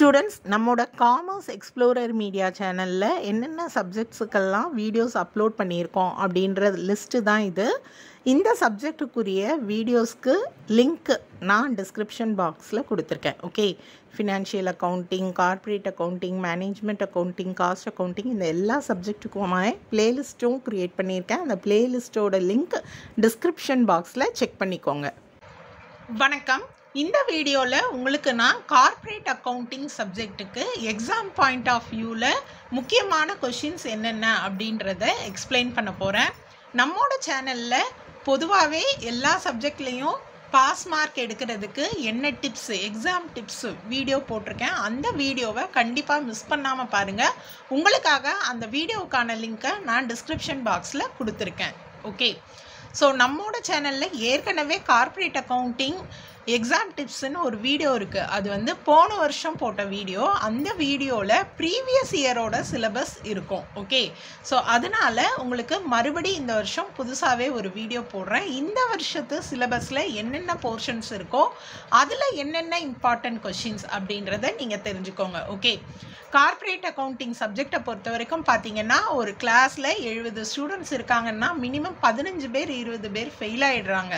Students நம்மோட commerce explorer media சேனலில் என்னென்ன சப்ஜெக்ட்ஸுக்கெல்லாம் வீடியோஸ் அப்லோட் பண்ணியிருக்கோம் அப்படின்ற லிஸ்ட்டு தான் இது. இந்த சப்ஜெக்ட்டுக்குரிய வீடியோஸ்க்கு லிங்க்கு நான் டிஸ்கிரிப்ஷன் பாக்ஸில் கொடுத்துருக்கேன் okay financial accounting corporate accounting management accounting cost accounting இந்த எல்லா சப்ஜெக்ட்டுக்குமாய் பிளேலிஸ்ட்டும் க்ரியேட் பண்ணியிருக்கேன். அந்த பிளேலிஸ்ட்டோட லிங்க் டிஸ்கிரிப்ஷன் பாக்ஸில் செக் பண்ணிக்கோங்க. வணக்கம். இந்த வீடியோவில் உங்களுக்கு நான் கார்ப்பரேட் அக்கௌண்டிங் சப்ஜெக்ட்டுக்கு எக்ஸாம் பாயிண்ட் ஆஃப் வியூவில் முக்கியமான கொஷின்ஸ் என்னென்ன அப்படின்றத எக்ஸ்பிளைன் பண்ண போகிறேன் நம்மோட சேனலில் பொதுவாகவே எல்லா சப்ஜெக்ட்லேயும் பாஸ் மார்க் எடுக்கிறதுக்கு என்ன டிப்ஸ் எக்ஸாம் டிப்ஸ் வீடியோ போட்டிருக்கேன். அந்த வீடியோவை கண்டிப்பாக மிஸ் பண்ணாமல் பாருங்கள் உங்களுக்காக அந்த வீடியோவுக்கான லிங்க்கை நான் டிஸ்கிரிப்ஷன் பாக்ஸில் கொடுத்துருக்கேன். ஓகே ஸோ நம்மோட சேனலில் ஏற்கனவே கார்ப்பரேட் அக்கௌண்டிங் எக்ஸாம் டிப்ஸ்னு ஒரு வீடியோ இருக்குது அது வந்து போன வருஷம் போட்ட வீடியோ அந்த வீடியோவில் ப்ரீவியஸ் இயரோட சிலபஸ் இருக்கும். ஓகே ஸோ அதனால் உங்களுக்கு மறுபடி இந்த வருஷம் புதுசாகவே ஒரு வீடியோ போடுறேன். இந்த வருஷத்து சிலபஸில் என்னென்ன போர்ஷன்ஸ் இருக்கோ அதில் என்னென்ன இம்பார்ட்டன்ட் கொஷின்ஸ் அப்படின்றத நீங்கள் தெரிஞ்சுக்கோங்க. ஓகே கார்ப்பரேட் அக்கௌண்டிங் சப்ஜெக்டை பொறுத்த வரைக்கும் பார்த்தீங்கன்னா ஒரு கிளாஸில் எழுபது ஸ்டூடெண்ட்ஸ் இருக்காங்கன்னா மினிமம் பதினஞ்சு பேர் இருபது பேர் ஃபெயில் ஆகிடுறாங்க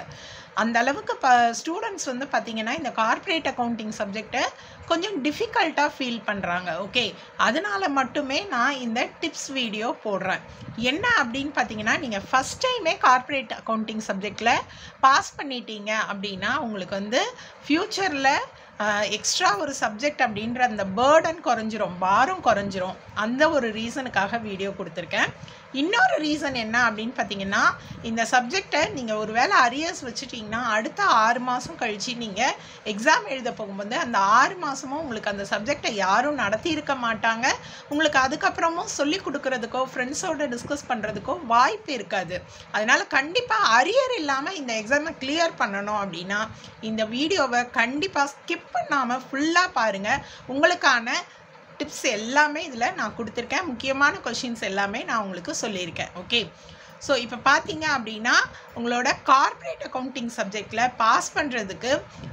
அந்த அளவுக்கு ப ஸ்டூடெண்ட்ஸ் வந்து பார்த்திங்கன்னா இந்த கார்ப்பரேட் அக்கௌண்டிங் சப்ஜெக்டை கொஞ்சம் டிஃபிகல்ட்டாக ஃபீல் பண்ணுறாங்க ஓகே அதனால் மட்டுமே நான் இந்த டிப்ஸ் வீடியோ போடுறேன். என்ன அப்படின்னு பார்த்தீங்கன்னா நீங்கள் ஃபஸ்ட் டைமே கார்ப்பரேட் அக்கௌண்டிங் சப்ஜெக்டில் பாஸ் பண்ணிட்டீங்க அப்படின்னா உங்களுக்கு வந்து ஃப்யூச்சரில் எக்ஸ்ட்ரா ஒரு சப்ஜெக்ட் அப்படின்ற அந்த பேர்டன் குறைஞ்சிரும் பாரம் குறைஞ்சிரும். அந்த ஒரு ரீசனுக்காக வீடியோ கொடுத்துருக்கேன். இன்னொரு ரீசன் என்ன அப்படின்னு பார்த்தீங்கன்னா இந்த சப்ஜெக்டை நீங்கள் ஒரு வேளை அரியர்ஸ் வச்சுட்டிங்கன்னா அடுத்த ஆறு மாதம் கழித்து நீங்கள் எக்ஸாம் எழுத போகும்போது அந்த ஆறு மாதமும் உங்களுக்கு அந்த சப்ஜெக்டை யாரும் நடத்தியிருக்க மாட்டாங்க. உங்களுக்கு அதுக்கப்புறமும் சொல்லி கொடுக்குறதுக்கோ ஃப்ரெண்ட்ஸோட டிஸ்கஸ் பண்ணுறதுக்கோ வாய்ப்பு இருக்காது. அதனால் கண்டிப்பாக அரியர் இல்லாமல் இந்த எக்ஸாமை கிளியர் பண்ணணும் அப்படின்னா இந்த வீடியோவை கண்டிப்பாக ஸ்கிப் பண்ணாமல் ஃபுல்லாக பாருங்கள் உங்களுக்கான டிப்ஸ் எல்லாமே இதில் நான் கொடுத்துருக்கேன். முக்கியமான கொஷின்ஸ் எல்லாமே நான் உங்களுக்கு சொல்லியிருக்கேன். ஓகே ஸோ இப்போ பார்த்தீங்க அப்படின்னா உங்களோட கார்ப்பரேட் அக்கௌண்டிங் சப்ஜெக்டில் பாஸ் பண்ணுறதுக்கு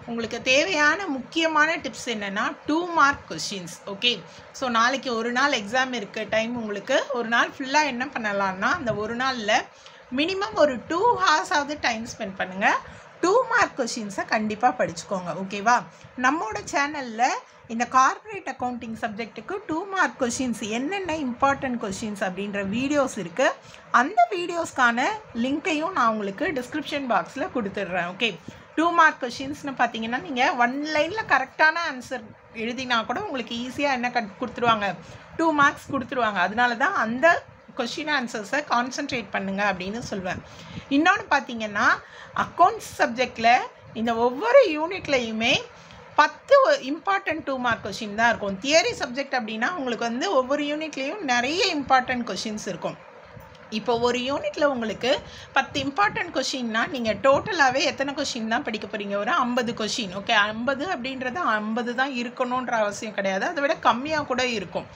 உங்களுக்கு தேவையான முக்கியமான டிப்ஸ் என்னென்னா two mark questions okay so நாளைக்கு ஒரு நாள் எக்ஸாம் இருக்குது டைம் உங்களுக்கு ஒரு நாள் ஃபுல்லாக என்ன பண்ணலான்னா அந்த ஒரு நாளில் மினிமம் ஒரு டூ ஹார்ஸாவது டைம் ஸ்பெண்ட் பண்ணுங்கள் டூ மார்க் கொஷின்ஸை கண்டிப்பாக படிச்சுக்கோங்க ஓகேவா நம்மளோட சேனலில் இந்த கார்ப்பரேட் அக்கௌண்டிங் சப்ஜெக்ட்டுக்கு டூ மார்க் கொஷின்ஸ் என்னென்ன இம்பார்ட்டன்ட் கொஷின்ஸ் அப்படின்ற வீடியோஸ் இருக்குது அந்த வீடியோஸ்க்கான லிங்க்கையும் நான் உங்களுக்கு டிஸ்கிரிப்ஷன் பாக்ஸில் கொடுத்துட்றேன் ஓகே டூ மார்க் கொஷின்ஸ்னு பார்த்தீங்கன்னா நீங்கள் ஒன் லைனில் கரெக்டான ஆன்சர் எழுதினா கூட உங்களுக்கு ஈஸியாக என்ன கட் கொடுத்துருவாங்க? டூ மார்க்ஸ் கொடுத்துருவாங்க. அதனால தான் அந்த கொஷின் ஆன்சர்ஸை கான்சென்ட்ரேட் பண்ணுங்க அப்படின்னு சொல்லுவேன் இன்னொன்று பார்த்தீங்கன்னா அக்கௌண்ட்ஸ் சப்ஜெக்டில் இந்த ஒவ்வொரு யூனிட்லேயுமே பத்து இம்பார்ட்டன்ட் டூ மார்க் கொஷின் தான் இருக்கும். தியரி சப்ஜெக்ட் அப்படின்னா உங்களுக்கு வந்து ஒவ்வொரு யூனிட்லேயும் நிறைய இம்பார்ட்டன்ட் கொஷின்ஸ் இருக்கும். இப்போ ஒரு யூனிட்டில் உங்களுக்கு பத்து இம்பார்ட்டன்ட் கொஷின்னா நீங்கள் டோட்டலாகவே எத்தனை கொஷின் தான் படிக்க போகிறீங்க ஒரு ஐம்பது கொஷின் ஓகே ஐம்பது அப்படின்றது ஐம்பது தான் இருக்கணுன்ற அவசியம் கிடையாது. அதை விட கம்மியாக கூட இருக்கும்.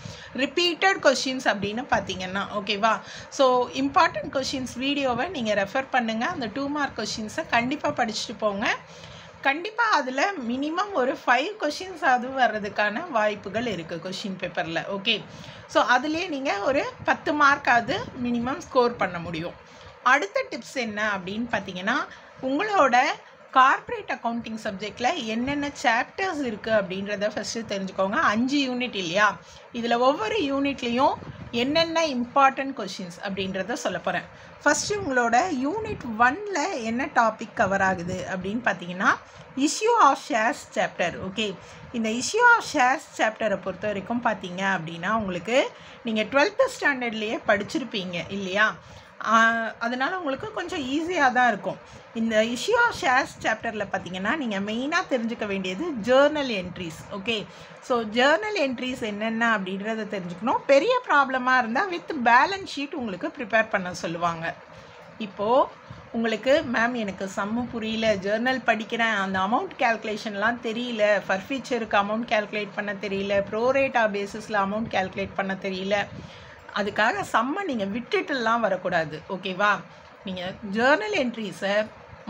ரிப்பீட்டட் கொஷின்ஸ் அப்படின்னு பார்த்தீங்கன்னா ஓகேவா ஸோ இம்பார்ட்டன்ட் கொஷின்ஸ் வீடியோவை நீங்கள் ரெஃபர் பண்ணுங்கள் அந்த டூ மார்க் கொஷின்ஸை கண்டிப்பாக படிச்சுட்டு போங்க. கண்டிப்பாக அதில் மினிமம் ஒரு ஃபைவ் கொஷின்ஸ் அது வர்றதுக்கான வாய்ப்புகள் இருக்குது கொஷின் பேப்பரில் ஓகே ஸோ அதுலேயே நீங்கள் ஒரு பத்து மார்க்காவது மினிமம் ஸ்கோர் பண்ண முடியும். அடுத்த டிப்ஸ் என்ன அப்படின்னு பார்த்தீங்கன்னா உங்களோட கார்ப்பரேட் அக்கௌண்டிங் சப்ஜெக்டில் என்னென்ன சாப்டர்ஸ் இருக்குது அப்படின்றத ஃபஸ்ட்டு தெரிஞ்சுக்கோங்க. அஞ்சு யூனிட் இல்லையா? இதில் ஒவ்வொரு யூனிட்லேயும் என்னென்ன இம்பார்ட்டன்ட் கொஷின்ஸ் அப்படின்றத சொல்ல போகிறேன் ஃபஸ்ட்டு உங்களோட யூனிட் ஒனில் என்ன டாபிக் கவர் ஆகுது அப்படின்னு பார்த்தீங்கன்னா issue of shares chapter okay இந்த இஷ்யூ ஆஃப் ஷேர்ஸ் சாப்டரை பொறுத்த வரைக்கும் பார்த்தீங்க அப்படின்னா உங்களுக்கு நீங்கள் டுவெல்த்து ஸ்டாண்டர்ட்லேயே படிச்சிருப்பீங்க இல்லையா? அதனால் உங்களுக்கு கொஞ்சம் ஈஸியாக தான் இருக்கும். இந்த இஷ்யூ ஆஃப் ஷேர்ஸ் சாப்டரில் பார்த்தீங்கன்னா நீங்கள் மெயினாக தெரிஞ்சுக்க வேண்டியது journal entries okay so journal entries என்னென்ன அப்படின்றத தெரிஞ்சுக்கணும். பெரிய ப்ராப்ளமாக இருந்தால் வித் பேலன்ஸ் ஷீட் உங்களுக்கு ப்ரிப்பேர் பண்ண சொல்லுவாங்க. இப்போது உங்களுக்கு மேம் எனக்கு சம்மு புரியல ஜேர்னல் படிக்கிறேன் அந்த அமௌண்ட் கேல்குலேஷன்லாம் தெரியல ஃபர்ஃபீச்சருக்கு அமௌண்ட் கேல்குலேட் பண்ண தெரியல ப்ரோரேட்டா பேசிஸில் அமௌண்ட் கேல்குலேட் பண்ண தெரியல அதுக்காக சம்மை நீங்கள் விட்டுட்டுலாம் வரக்கூடாது. ஓகேவா? நீங்கள் ஜேர்னல் என்ட்ரிஸை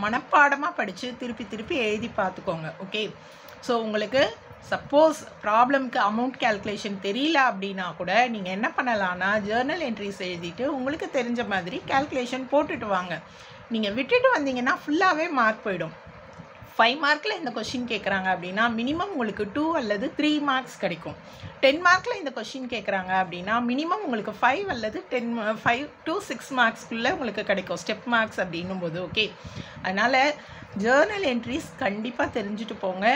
மனப்பாடமாக படித்து திருப்பி திருப்பி எழுதி பார்த்துக்கோங்க. ஓகே? ஸோ உங்களுக்கு சப்போஸ் ப்ராப்ளம்க்கு அமௌண்ட் கேல்குலேஷன் தெரியல அப்படின்னா கூட நீங்கள் என்ன பண்ணலான்னா ஜேர்னல் என்ட்ரிஸ் எழுதிட்டு உங்களுக்கு தெரிஞ்ச மாதிரி கேல்குலேஷன் போட்டுட்டு வாங்க. நீங்கள் விட்டுட்டு வந்தீங்கன்னா ஃபுல்லாகவே மார்க் போயிடும். ஃபைவ் மார்க்கில் இந்த கொஷின் கேட்குறாங்க அப்படின்னா மினிமம் உங்களுக்கு டூ அல்லது த்ரீ மார்க்ஸ் கிடைக்கும். டென் மார்க்கில் இந்த கொஷின் கேட்குறாங்க அப்படின்னா மினிமம் உங்களுக்கு ஃபைவ் அல்லது டென் ஃபைவ் டூ சிக்ஸ் மார்க்ஸ்க்குள்ளே உங்களுக்கு கிடைக்கும். ஸ்டெப் மார்க்ஸ் அப்படின்னும் போது ஓகே அதனால் ஜேர்னல் என்ட்ரிஸ் கண்டிப்பாக தெரிஞ்சுட்டு போங்க.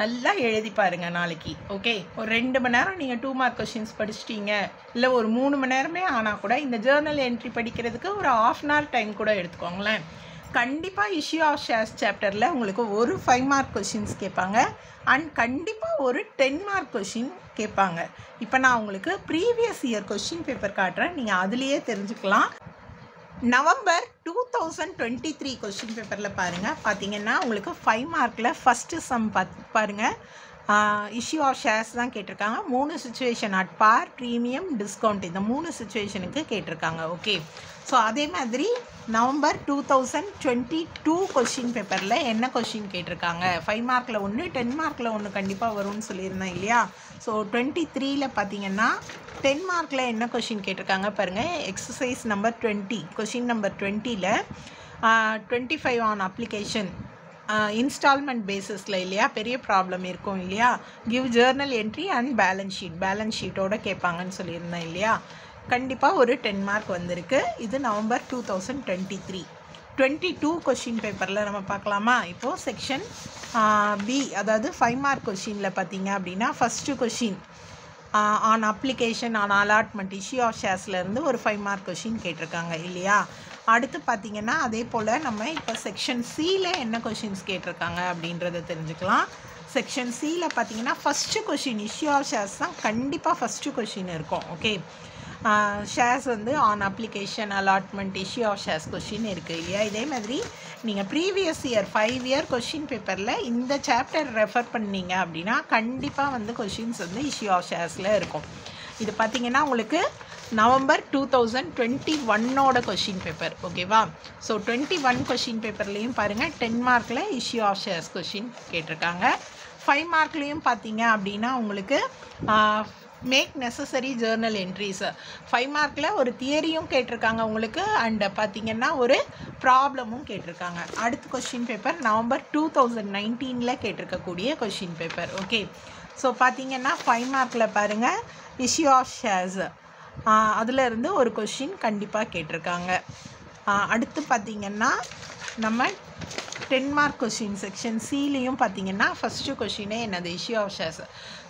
நல்லா எழுதி பாருங்கள் நாளைக்கு ஓகே ஒரு ரெண்டு மணி நேரம் நீங்கள் டூ மார்க் கொஷின்ஸ் படிச்சிட்டீங்க இல்லை ஒரு மூணு மணி நேரமே ஆனால் கூட இந்த ஜேர்னல் என்ட்ரி படிக்கிறதுக்கு ஒரு ஆஃப் அன் ஹவர் டைம் கூட எடுத்துக்கோங்களேன். கண்டிப்பாக இஷ்யூ ஆஃப் ஷேர்ஸ் சாப்டரில் உங்களுக்கு ஒரு ஃபைவ் மார்க் கொஷின்ஸ் கேட்பாங்க. அண்ட் கண்டிப்பாக ஒரு டென் மார்க் கொஷின் கேட்பாங்க. இப்போ நான் உங்களுக்கு ப்ரீவியஸ் இயர் கொஷின் பேப்பர் காட்டுறேன். நீங்கள் அதுலேயே தெரிஞ்சுக்கலாம். November two thousand twenty three question பேப்பரில் பாருங்கள் பார்த்தீங்கன்னா உங்களுக்கு ஃபைவ் மார்க்கில் ஃபஸ்ட்டு சம் பத் பாருங்கள் இஷ்யூ ஆஃப் ஷேர்ஸ் தான் கேட்டிருக்காங்க. மூணு situation at par premium discount இந்த மூணு சுச்சுவேஷனுக்கு கேட்டிருக்காங்க. ஓகே ஸோ அதே மாதிரி November two thousand twenty two question பேப்பரில் என்ன கொஷின் கேட்டிருக்காங்க? ஃபைவ் மார்க்கில் ஒன்று டென் மார்க்கில் ஒன்று கண்டிப்பாக வரும்னு சொல்லியிருந்தேன் இல்லையா? ஸோ டுவெண்ட்டி த்ரீயில் பார்த்தீங்கன்னா டென் மார்க்கில் என்ன கொஷின் கேட்டிருக்காங்க பாருங்கள் exercise number twenty question number டுவெண்ட்டியில் twenty five on application instalment பேசிஸில் இல்லையா? பெரிய ப்ராப்ளம் இருக்கும் இல்லையா? Give journal entry and balance sheet balance ஷீட்டோட கேட்பாங்கன்னு சொல்லியிருந்தேன் இல்லையா? கண்டிப்பாக ஒரு டென் மார்க் வந்திருக்கு. இது November two thousand twenty three twenty two question பேப்பரில் நம்ம பார்க்கலாமா? இப்போது செக்ஷன் பி அதாவது ஃபைவ் மார்க் கொஷினில் பார்த்தீங்க அப்படின்னா first question on application on allotment issue of ஷேர்ஸ்லேருந்து ஒரு ஃபைவ் மார்க் கொஷின் கேட்டிருக்காங்க இல்லையா? அடுத்து பார்த்தீங்கன்னா அதே போல் நம்ம இப்போ செக்ஷன் சியில் என்ன கொஷின்ஸ் கேட்டிருக்காங்க அப்படின்றத தெரிஞ்சுக்கலாம். செக்ஷன் சியில் பார்த்தீங்கன்னா first question issue of shares தான் கண்டிப்பாக ஃபஸ்ட்டு கொஷின் இருக்கும் ஓகே ஷேர்ஸ் வந்து on application allotment issue of shares question இருக்குது இல்லையா இதே மாதிரி நீங்கள் previous year five year question பேப்பரில் இந்த சாப்டர் ரெஃபர் பண்ணீங்க அப்படின்னா கண்டிப்பாக வந்து கொஷின்ஸ் வந்து இஷ்யூ ஆஃப் ஷேர்ஸில் இருக்கும். இது பார்த்தீங்கன்னா உங்களுக்கு நவம்பர் டூ தௌசண்ட் டுவெண்ட்டி ஒன்னோட கொஷின் பேப்பர் ஓகேவா ஸோ டுவெண்ட்டி ஒன் கொஷின் பேப்பர்லேயும் பாருங்கள் டென் மார்க்கில் இஷ்யூ ஆஃப் ஷேர்ஸ் கொஷின் கேட்டிருக்காங்க. ஃபைவ் மார்க்லேயும் பார்த்தீங்க அப்படின்னா உங்களுக்கு make necessary journal entries five மார்க்கில் ஒரு தியரியும் கேட்டிருக்காங்க உங்களுக்கு. அண்ட் பார்த்தீங்கன்னா ஒரு ப்ராப்ளமும் கேட்டிருக்காங்க. அடுத்த question paper November two thousand நைன்டீனில் கேட்டிருக்கக்கூடிய கொஷின் பேப்பர் ஓகே ஸோ பார்த்தீங்கன்னா ஃபைவ் மார்க்கில் பாருங்கள் இஷ்யூ ஆஃப் ஷேர்ஸ் அதில் இருந்து ஒரு கொஷின் கண்டிப்பாக கேட்டிருக்காங்க. அடுத்து பார்த்தீங்கன்னா நம்ம டென் மார்க் கொஷின் செக்ஷன் சிலையும் பார்த்தீங்கன்னா ஃபஸ்ட்டு கொஷினே என்னது? Issue of shares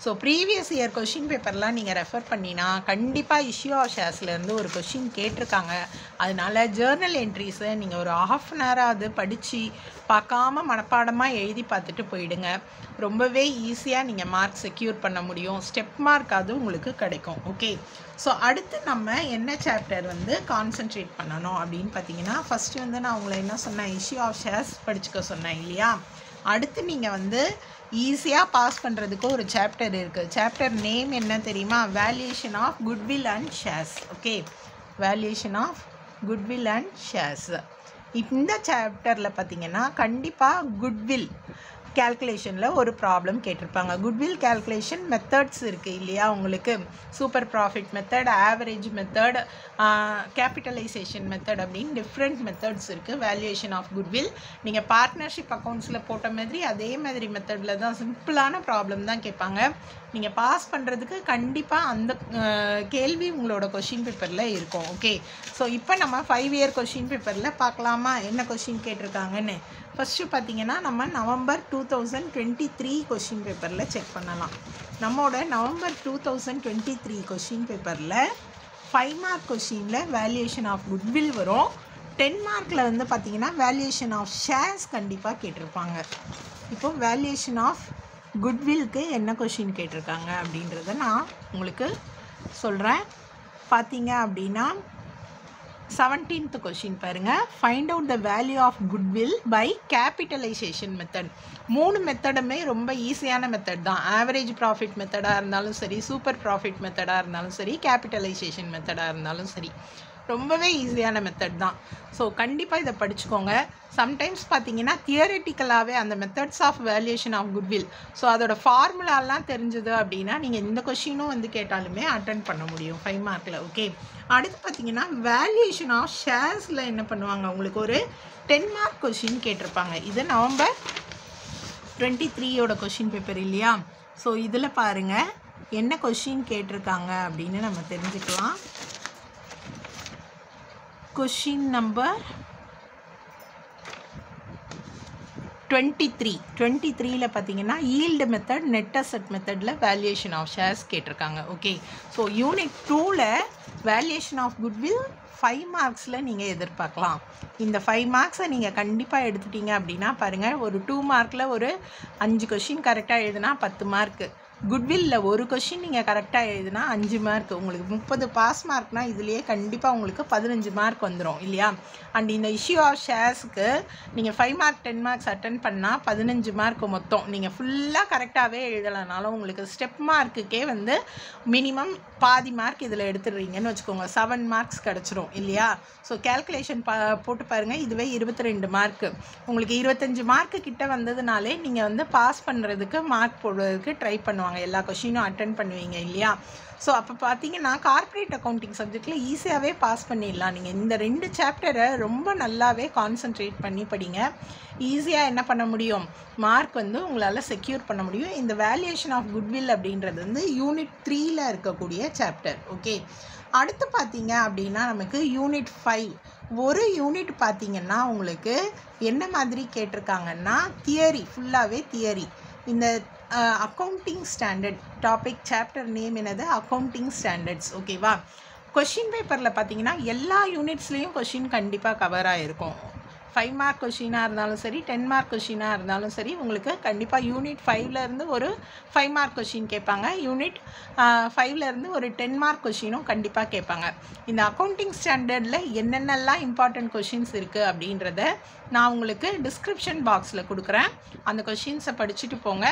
so previous year question பேப்பர்லாம் நீங்கள் ரெஃபர் பண்ணினா கண்டிப்பாக இஷ்யூ ஆஃப் ஷேர்ஸ்லேருந்து ஒரு கொஷின் கேட்டிருக்காங்க. அதனால ஜேர்னல் என்ட்ரிஸை நீங்கள் ஒரு ஆஃப் அன் ஹவராவது படித்து பார்க்காம மனப்பாடமாக எழுதி பார்த்துட்டு போயிடுங்க. ரொம்பவே ஈஸியாக நீங்கள் மார்க் செக்யூர் பண்ண முடியும். ஸ்டெப் மார்க்காவது உங்களுக்கு கிடைக்கும். ஓகே ஸோ அடுத்து நம்ம என்ன சாப்டர் வந்து கான்சென்ட்ரேட் பண்ணணும் அப்படின்னு பார்த்தீங்கன்னா ஃபஸ்ட்டு வந்து நான் உங்களை என்ன சொன்னேன்? இஷ்யூ ஆஃப் ஷேர் ஷேர்ஸ் படிச்சுக்க சொன்னேன் இல்லையா? அடுத்து நீங்கள் வந்து ஈஸியாக பாஸ் பண்ணுறதுக்கு ஒரு சாப்டர் இருக்குது சாப்டர் நேம் என்ன தெரியுமா? Valuation of goodwill and shares okay valuation of goodwill and shares இந்த சாப்டரில் பார்த்தீங்கன்னா கண்டிப்பாக குட்வில் கேல்குலேஷனில் ஒரு ப்ராப்ளம் கேட்டிருப்பாங்க. குட்வில் கேல்குலேஷன் மெத்தட்ஸ் இருக்குது இல்லையா உங்களுக்கு? Super profit method average method capitalisation method அப்படின்னு டிஃப்ரெண்ட் மெத்தட்ஸ் இருக்குது வேல்யூவேஷன் ஆஃப் குட்வில் நீங்கள் பார்ட்னர்ஷிப் அக்கௌண்ட்ஸில் போட்ட மாதிரி அதே மாதிரி மெத்தடில் தான் சிம்பிளான ப்ராப்ளம் தான் கேட்பாங்க. நீங்கள் பாஸ் பண்ணுறதுக்கு கண்டிப்பாக அந்த கேள்வி உங்களோட கொஷின் பேப்பரில் இருக்கும். ஓகே ஸோ இப்போ நம்ம ஃபைவ் இயர் கொஷின் பேப்பரில் பார்க்கலாமா? என்ன கொஷின் கேட்டிருக்காங்கன்னு? ஃபஸ்ட்டு பார்த்தீங்கன்னா நம்ம November two thousand twenty three question பேப்பரில் செக் பண்ணலாம். நம்மோட November two thousand twenty three question பேப்பரில் ஃபைவ் மார்க் கொஷினில் வேல்யூஷன் ஆஃப் குட்வில் வரும். டென் மார்க்கில் வந்து பார்த்திங்கன்னா வேல்யூஷன் ஆஃப் ஷேர்ஸ் கண்டிப்பாக கேட்டிருப்பாங்க. இப்போ வேல்யூஷன் ஆஃப் குட்வில்க்கு என்ன கொஷின் கேட்டிருக்காங்க அப்படின்றத நான் உங்களுக்கு சொல்கிறேன் பார்த்தீங்க அப்படின்னா செவன்டீன்த் கொஷின் பாருங்கள் find out the value of goodwill by capitalisation method மூணு மெத்தடுமே ரொம்ப ஈஸியான மெத்தட் தான். ஆவரேஜ் ப்ராஃபிட் மெத்தடாக இருந்தாலும் சரி சூப்பர் ப்ராஃபிட் மெத்தடாக இருந்தாலும் சரி கேபிட்டலைசேஷன் மெத்தடாக இருந்தாலும் சரி. ரொம்பவே ஈஸியான மெத்தட் தான். ஸோ கண்டிப்பாக இதை படிச்சுக்கோங்க. சம்டைம்ஸ் பார்த்தீங்கன்னா தியரிட்டிக்கலாகவே அந்த methods of valuation of goodwill so அதோட ஃபார்முலாலாம் தெரிஞ்சது அப்படின்னா நீங்கள் இந்த கொஷினும் வந்து கேட்டாலுமே அட்டன் பண்ண முடியும். ஃபைவ் மார்க்கில் ஓகே அடுத்து பார்த்தீங்கன்னா வேல்யூஷன் ஆஃப் ஷேர்ஸில் என்ன பண்ணுவாங்க? உங்களுக்கு ஒரு டென் மார்க் கொஷின் கேட்டிருப்பாங்க. இது நவம்பர் டுவெண்ட்டி த்ரீயோட கொஷின் பேப்பர் இல்லையா? ஸோ இதில் பாருங்கள் என்ன கொஷின் கேட்டிருக்காங்க அப்படின்னு நம்ம தெரிஞ்சுக்கலாம். Question number twenty three twenty த்ரீயில் பார்த்தீங்கன்னா ஈல்டு மெத்தட் நெட் அசட் மெத்தடில் வேல்யூஷன் ஆஃப் ஷேர்ஸ் கேட்டிருக்காங்க ஓகே ஸோ யூனிட் டூவில் வேல்யூஷன் ஆஃப் குட்வில் ஃபைவ் மார்க்ஸில் நீங்கள் எதிர்பார்க்கலாம். இந்த ஃபைவ் மார்க்ஸை நீங்கள் கண்டிப்பாக எடுத்துட்டீங்க அப்படின்னா பாருங்கள் ஒரு டூ மார்க்கில் ஒரு அஞ்சு கொஷின் கரெக்டாக எழுதுனா பத்து மார்க்கு குட்வில்ல ஒரு கொஷின் நீங்கள் கரெக்டாக எழுதுனா அஞ்சு மார்க் உங்களுக்கு முப்பது பாஸ் மார்க்னால் இதுலேயே கண்டிப்பாக உங்களுக்கு பதினஞ்சு மார்க் வந்துடும் இல்லையா? அண்ட் இந்த இஷ்யூ ஆஃப் ஷேர்ஸுக்கு நீங்கள் five mark ten marks attend பண்ணால் பதினஞ்சு மார்க் மொத்தம். நீங்கள் ஃபுல்லாக கரெக்டாகவே எழுதலைனாலும் உங்களுக்கு ஸ்டெப் மார்க்குக்கே வந்து மினிமம் பாதி மார்க் இதில் எடுத்துடுறீங்கன்னு வச்சுக்கோங்க. செவன் மார்க்ஸ் கிடச்சிரும் இல்லையா? ஸோ கேல்குலேஷன் பா போட்டு பாருங்கள் இதுவே இருபத்தி ரெண்டு மார்க்கு உங்களுக்கு இருபத்தஞ்சி மார்க்கு கிட்ட வந்ததுனாலே நீங்கள் வந்து பாஸ் பண்ணுறதுக்கு மார்க் போடுறதுக்கு ட்ரை பண்ணுவாங்க. எல்லா கொஷினும் அட்டன் பண்ணுவீங்க இல்லையா? ஸோ அப்போ பார்த்தீங்கன்னா கார்ப்பரேட் அக்கௌண்டிங் சப்ஜெக்டில் ஈஸியாகவே பாஸ் பண்ணிடலாம். நீங்கள் இந்த ரெண்டு சாப்டரை ரொம்ப நல்லாவே கான்சென்ட்ரேட் பண்ணி படிங்க. ஈஸியாக என்ன பண்ண முடியும்? மார்க் வந்து உங்களால் செக்யூர் பண்ண முடியும். இந்த வேல்யூஷன் ஆஃப் குட்வில் அப்படின்றது வந்து யூனிட் த்ரீயில் இருக்கக்கூடிய சாப்டர் ஓகே அடுத்து பார்த்தீங்க அப்படின்னா நமக்கு யூனிட் ஃபைவ் ஒரு யூனிட் பார்த்தீங்கன்னா உங்களுக்கு என்ன மாதிரி கேட்டிருக்காங்கன்னா தியரி ஃபுல்லாகவே தியரி இந்த accounting standard topic chapter name என்னது? அக்கௌண்டிங் ஸ்டாண்டர்ட்ஸ் ஓகேவா கொஷின் பேப்பரில் பார்த்தீங்கன்னா எல்லா யூனிட்ஸ்லேயும் கொஷின் கண்டிப்பாக கவர் ஆகிருக்கும் ஃபைவ் மார்க் கொஷினாக இருந்தாலும் சரி டென் மார்க் கொஷினாக இருந்தாலும் சரி உங்களுக்கு கண்டிப்பாக யூனிட் ஃபைவ்லேருந்து ஒரு ஃபைவ் மார்க் கொஷின் கேட்பாங்க. யூனிட் ஃபைவ்லேருந்து ஒரு டென் மார்க் கொஷினும் கண்டிப்பாக கேட்பாங்க. இந்த அக்கௌண்டிங் ஸ்டாண்டர்டில் என்னென்னலாம் இம்பார்ட்டண்ட் கொஷின்ஸ் இருக்குது அப்படின்றத நான் உங்களுக்கு டிஸ்கிரிப்ஷன் பாக்ஸில் கொடுக்குறேன். அந்த கொஷின்ஸை படிச்சுட்டு போங்க.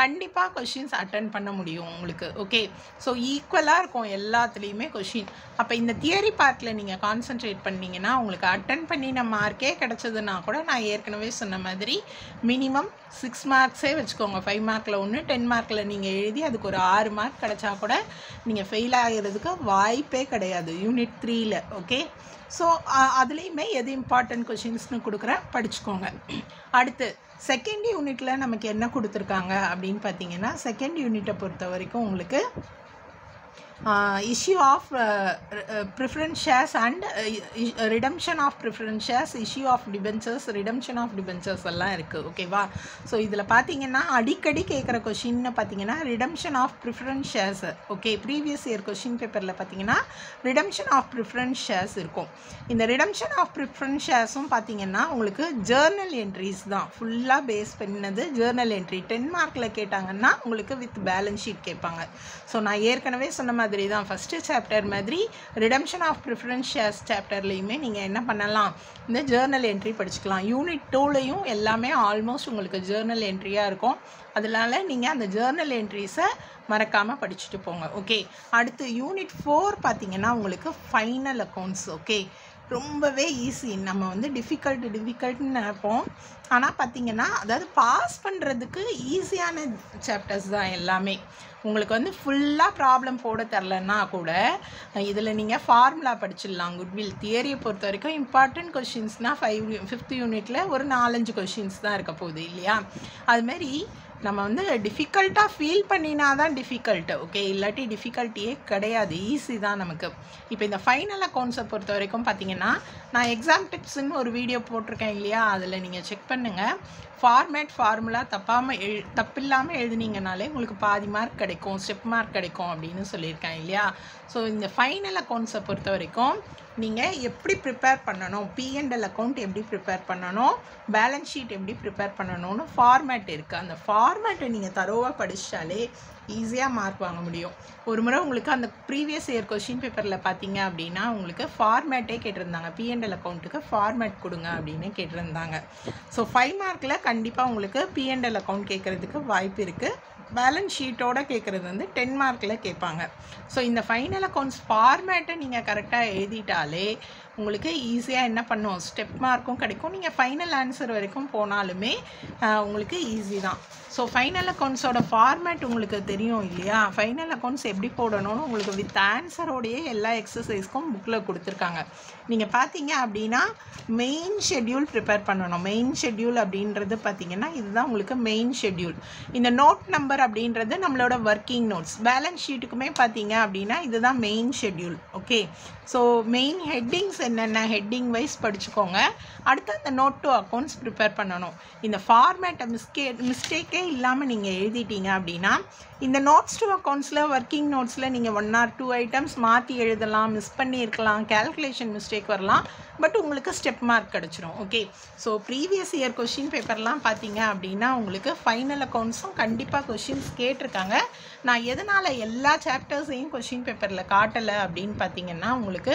கண்டிப்பாக கொஷின்ஸ் அட்டன் பண்ண முடியும் உங்களுக்கு. ஓகே ஸோ ஈக்குவலாக இருக்கும் எல்லாத்துலேயுமே கொஷின் அப்போ இந்த தியரி பார்ட்டில் நீங்கள் கான்சென்ட்ரேட் பண்ணீங்கன்னா உங்களுக்கு அட்டன் பண்ணின மார்க்கே கிடச்சதுன்னா கூட நான் ஏற்கனவே சொன்ன மாதிரி மினிமம் சிக்ஸ் மார்க்ஸே வச்சுக்கோங்க. ஃபைவ் மார்க்கில் ஒன்று டென் மார்க்கில் நீங்கள் எழுதி அதுக்கு ஒரு ஆறு மார்க் கிடச்சா கூட நீங்கள் ஃபெயில் ஆகிறதுக்கு வாய்ப்பே கிடையாது. யூனிட் த்ரீயில் ஓகே ஸோ அதுலேயுமே எது இம்பார்ட்டன்ட் கொஷின்ஸ்னு கொடுக்குறேன். படிச்சுக்கோங்க. அடுத்து செகண்ட் யூனிட்டில் நமக்கு என்ன கொடுத்துருக்காங்க அப்படின்னு பார்த்தீங்கன்னா செகண்ட் யூனிட்டை பொறுத்த வரைக்கும் உங்களுக்கு issue of preference shares and redemption of preference shares issue of debentures redemption of debentures எல்லாம் இருக்குது ஓகேவா ஸோ இதில் பார்த்தீங்கன்னா அடிக்கடி கேட்குற கொஷின்னு பார்த்தீங்கன்னா redemption of preference shares okay previous year question பேப்பரில் பார்த்தீங்கன்னா ரிடம்ஷன் ஆஃப் ப்ரிஃபரன்ஸ் ஷேர்ஸ் இருக்கும். இந்த ரிடம்ஷன் ஆஃப் ப்ரிஃபரன்ஸ் ஷேர்ஸும் பார்த்தீங்கன்னா உங்களுக்கு ஜேர்னல் என்ட்ரிஸ் தான். ஃபுல்லாக பேஸ் பண்ணது ஜேர்னல் என்ட்ரி டென் மார்க்கில் கேட்டாங்கன்னா உங்களுக்கு வித் பேலன்ஸ் ஷீட் கேட்பாங்க. ஸோ நான் ஏற்கனவே சொன்ன மாதிரி தான் ஃபஸ்ட்டு சாப்டர் மாதிரி ரிடம்ஷன் ஆஃப் ப்ரிஃபரன்ஸ் ஷேர்ஸ் சாப்டர்லேயுமே நீங்கள் என்ன பண்ணலாம்? இந்த ஜேர்னல் என்ட்ரி படிச்சுக்கலாம். யூனிட் டூலையும் எல்லாமே ஆல்மோஸ்ட் உங்களுக்கு ஜேர்னல் என்ட்ரியாக இருக்கும். அதனால நீங்கள் அந்த ஜேர்னல் என்ட்ரிஸை மறக்காமல் படிச்சுட்டு போங்க ஓகே அடுத்து யூனிட் ஃபோர் பார்த்தீங்கன்னா உங்களுக்கு ஃபைனல் அக்கௌண்ட்ஸ் ஓகே ரொம்பவே ஈஸி நம்ம வந்து டிஃபிகல்ட் டிஃபிகல்ட்னு நினைப்போம். ஆனால் பார்த்தீங்கன்னா அதாவது பாஸ் பண்ணுறதுக்கு ஈஸியான சாப்டர்ஸ் தான் எல்லாமே. உங்களுக்கு வந்து ஃபுல்லாக ப்ராப்ளம் போட தெரிலன்னா கூட இதில் நீங்கள் ஃபார்முலா படிச்சிடலாம். குட்வில் தியரியை பொறுத்த வரைக்கும் இம்பார்ட்டன்ட் கொஷின்ஸ்னால் ஃபைவ் ஃபிஃப்த் யூனிட்டில் ஒரு நாலஞ்சு கொஷின்ஸ் தான் இருக்க போகுது இல்லையா? அதுமாரி நம்ம வந்து டிஃபிகல்ட்டாக ஃபீல் பண்ணினா தான் டிஃபிகல்ட்டு ஓகே இல்லாட்டி டிஃபிகல்ட்டியே கிடையாது. ஈஸி தான் நமக்கு. இப்போ இந்த ஃபைனல் அக்கௌண்ட்ஸை பொறுத்த வரைக்கும் பார்த்தீங்கன்னா நான் எக்ஸாம் டிப்ஸ்னு ஒரு வீடியோ போட்டிருக்கேன் இல்லையா? அதில் நீங்கள் செக் பண்ணுங்கள் ஃபார்மேட் ஃபார்முலா தப்பாமல் எழு தப்பில்லாமல் எழுதுனீங்கனாலே உங்களுக்கு பாதி மார்க் கிடைக்கும் ஸ்டெப் மார்க் கிடைக்கும் அப்படின்னு சொல்லியிருக்கேன் இல்லையா? ஸோ இந்த ஃபைனல் அக்கௌண்ட்ஸை பொறுத்த வரைக்கும் நீங்கள் எப்படி ப்ரிப்பேர் பண்ணணும்? பிஎன்எல் அக்கௌண்ட் எப்படி ப்ரிப்பேர் பண்ணணும்? பேலன்ஸ் ஷீட் எப்படி ப்ரிப்பேர் பண்ணணும்னு ஃபார்மேட் இருக்குது அந்த ஃபார்மேட்டை நீங்கள் தரோவாக படித்தாலே ஈஸியாக மார்க் வாங்க முடியும். ஒரு முறை உங்களுக்கு அந்த ப்ரீவியஸ் இயர் கொஷின் பேப்பரில் பார்த்தீங்க அப்படின்னா உங்களுக்கு ஃபார்மேட்டே கேட்டிருந்தாங்க. பிஎன்எல் அக்கௌண்ட்டுக்கு ஃபார்மேட் கொடுங்க அப்படின்னு கேட்டிருந்தாங்க. ஸோ ஃபைவ் மார்க்கில் கண்டிப்பாக உங்களுக்கு பிஎன்எல் அக்கௌண்ட் கேட்குறதுக்கு வாய்ப்பு இருக்குது பேலன்ஸ் ஷீட்டோட கேட்குறது வந்து டென் மார்க்கில் கேட்பாங்க. ஸோ இந்த ஃபைனல் அக்கௌண்ட்ஸ் ஃபார்மேட்டை நீங்கள் கரெக்டாக எழுதிட்டாலே உங்களுக்கு ஈஸியாக என்ன பண்ணும்? ஸ்டெப் மார்க்கும் கிடைக்கும். நீங்கள் ஃபைனல் ஆன்சர் வரைக்கும் போனாலுமே உங்களுக்கு ஈஸி தான். ஸோ ஃபைனல் அக்கௌண்ட்ஸோட ஃபார்மேட் உங்களுக்கு தெரியும் இல்லையா? ஃபைனல் அக்கௌண்ட்ஸ் எப்படி போடணும்னு உங்களுக்கு வித் ஆன்சரோடையே எல்லா எக்ஸசைஸ்க்கும் புக்கில் கொடுத்துருக்காங்க. நீங்கள் பார்த்தீங்க அப்படின்னா மெயின் ஷெட்யூல் ப்ரிப்பேர் பண்ணணும். மெயின் ஷெட்யூல் அப்படின்றது பார்த்தீங்கன்னா இதுதான் உங்களுக்கு மெயின் ஷெட்யூல் இந்த நோட் நம்பர் அப்படின்றது நம்மளோட ஒர்க்கிங் நோட்ஸ் பேலன்ஸ் ஷீட்டுக்குமே பார்த்தீங்க அப்படின்னா இதுதான் main schedule okay so main headings என்னென்ன? ஹெட்டிங் வைஸ் படிச்சுக்கோங்க. அடுத்து அந்த நோட் டு அக்கௌண்ட்ஸ் ப்ரிப்பேர் பண்ணணும். இந்த ஃபார்மேட்டை மிஸ்கே மிஸ்டேக்கே இல்லாமல் நீங்கள் எழுதிட்டீங்க அப்படின்னா இந்த நோட்ஸ் டு அக்கௌண்ட்ஸில் ஒர்க்கிங் நோட்ஸில் நீங்கள் ஒன் ஆர் டூ ஐட்டம்ஸ் மாற்றி எழுதலாம் மிஸ் பண்ணியிருக்கலாம் கேல்குலேஷன் மிஸ்டேக் வரலாம். பட் உங்களுக்கு ஸ்டெப் மார்க் கிடச்சிரும் okay so previous year question பேப்பர்லாம் பார்த்தீங்க அப்படின்னா உங்களுக்கு ஃபைனல் அக்கௌண்ட்ஸும் கண்டிப்பாக கொஷின்ஸ் கேட்டிருக்காங்க. நான் எதனால் எல்லா சாப்டர்ஸையும் கொஷின் பேப்பரில் காட்டலை அப்படின்னு பார்த்தீங்கன்னா உங்களுக்கு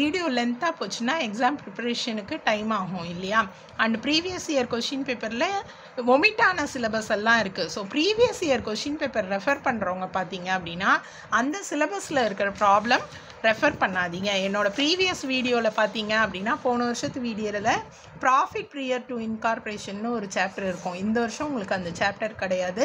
வீடியோ லென்த்தாக போச்சுன்னா எக்ஸாம் ப்ரிப்பரேஷனுக்கு டைம் ஆகும் இல்லையா? அண்ட் ப்ரீவியஸ் இயர் கொஷின் பேப்பரில் ஒமிட்டான சிலபஸ் எல்லாம் இருக்குது so previous year question paper refer பண்ணுறவங்க பார்த்தீங்க அப்படின்னா அந்த சிலபஸில் இருக்கிற ப்ராப்ளம் ரெஃபர் பண்ணாதீங்க. என்னோட ப்ரீவியஸ் வீடியோவில் பார்த்தீங்க அப்படின்னா போன வருஷத்து வீடியோவில் ப்ராஃபிட் ப்ரியர் டு இன்கார்பரேஷன் ஒரு சாப்டர் இருக்கும். இந்த வருஷம் உங்களுக்கு அந்த சாப்டர் கிடையாது.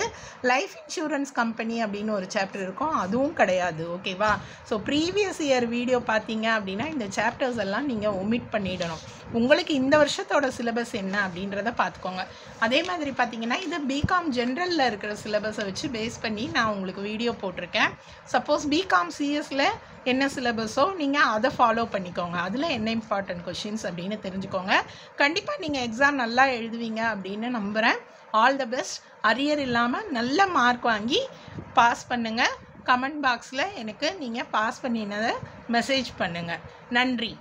லைஃப் இன்சூரன்ஸ் கம்பெனி அப்படின்னு ஒரு சாப்டர் இருக்கும். அதுவும் கிடையாது. ஓகேவா ஸோ ப்ரீவியஸ் இயர் வீடியோ பார்த்தீங்க அப்படின்னா இந்த சாப்டர்ஸ் எல்லாம் நீங்கள் ஒமிட் பண்ணிடணும். உங்களுக்கு இந்த வருஷத்தோட சிலபஸ் என்ன அப்படின்றத பார்த்துக்கோங்க அதே மாதிரி பார்த்தீங்கன்னா இது பிகாம் ஜென்ரலில் இருக்கிற சிலபஸை வச்சு பேஸ் பண்ணி நான் உங்களுக்கு வீடியோ போட்டிருக்கேன். சப்போஸ் பிகாம் சிஎஸில் என்ன சிலபஸோ நீங்கள் அதை ஃபாலோ பண்ணிக்கோங்க. அதில் என்ன இம்பார்ட்டன்ட் கொஷின்ஸ் அப்படின்னு தெரிஞ்சுக்கோங்க. கண்டிப்பாக நீங்கள் எக்ஸாம் நல்லா எழுதுவீங்க அப்படின்னு நம்புகிறேன் ஆல் த பெஸ்ட் அரியர் இல்லாமல் நல்ல மார்க் வாங்கி பாஸ் பண்ணுங்கள் கமெண்ட் பாக்ஸில் எனக்கு நீங்கள் பாஸ் பண்ணினதை மெசேஜ் பண்ணுங்கள் நன்றி.